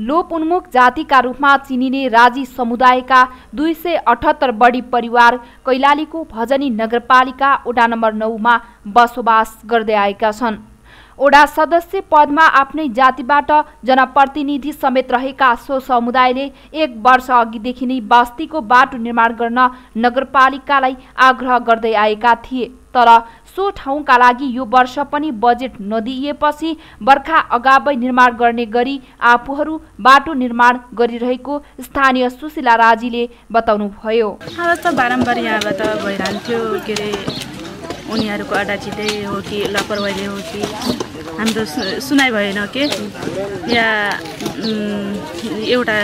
लोप उन्मुख जातिका रूपमा चिनिने राजी समुदायका दुई सय अठहत्तर बढी परिवार कैलालीको भजनी नगरपालिका वडा नम्बर नौमा बसोबास गर्दै आएका छन्। ओडा सदस्य पदमा आफ्नै जातिबाट जनप्रतिनिधि समेत रहेका सो समुदायले एक वर्ष अघिदेखि नै बस्तीको बाटो निर्माण गर्न नगरपालिकालाई आग्रह गर्दै आएका थिए तर सो ठाउँका लागि यो वर्ष पनि बजेट नदिइएपछि बर्खा अगावै निर्माण गर्ने गरी आफूहरू बाटो निर्माण गरिरहेको स्थानीय सुशीला राजीले बताउनुभयो। बारम्बार यहाँबाट भइरहन्थ्यो। के अरे उनीहरूको अडाचिँदै हो कि लापरवाहीले हो कि हाम्रो सुनाइ भएन के? या एउटा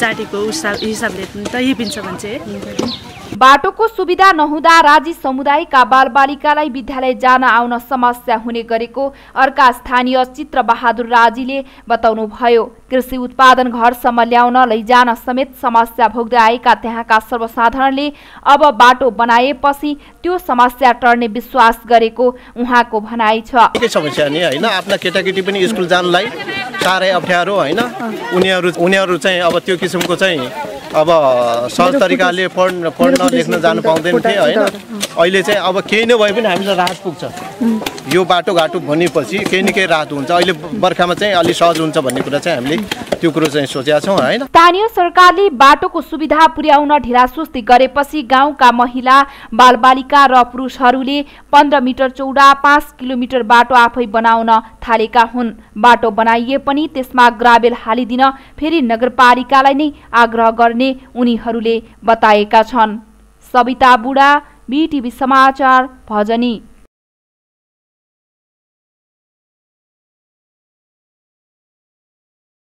जातिको हिसाब हिसाबले त हिपिन्छ भने चाहिँ बाटोको सुविधा नहुँदा राजी समुदायका बालबालिकालाई विद्यालय जान आउन समस्या हुने गरेको अर्का स्थानीय चित्र बहादुर राजीले बताउनुभयो। कृषि उत्पादन घरसम्म ल्याउन लैजान समेत समस्या भोग्दै आएका त्यहाँका सर्वसाधारणले अब बाटो बनाएपछि त्यो समस्या टर्ने विश्वास गरेको उहाँको भनाइ छ। साह्रै अप्ठ्यारो होइन? उनीहरू उनीहरू चाहिँ अब त्यो किसिमको चाहिँ अब सहज तरिकाले पढ्न पढ्न लेख्न जानु पाउँदैन थिए होइन? अहिले चाहिँ अब केही नै भए पनि हामीलाई राहत पुग्छ। यो बाटोघाटो भनेपछि केही न केही राहत हुन्छ। अहिले बर्खामा चाहिँ अलिक सहज हुन्छ भन्ने कुरा चाहिँ हामीले त्यो कुरो चाहिँ सोचेका छौँ होइन? स्थानीय सरकारले बाटोको सुविधा पुर्याउन ढिलासुस्ती गरेपछि गाउँका महिला बालबालिका र पुरुषहरूले पन्ध्र मिटर चौडा पाँच किलोमिटर बाटो आफै बनाउन थालेका हुन्। बाटो बनाइए पनि त्यसमा ग्राबेल हालिदिन फेरि नगरपालिकालाई नै आग्रह गर्ने उनीहरूले बताएका छन्। सविता बुढा बिटिभी समाचार भजनी।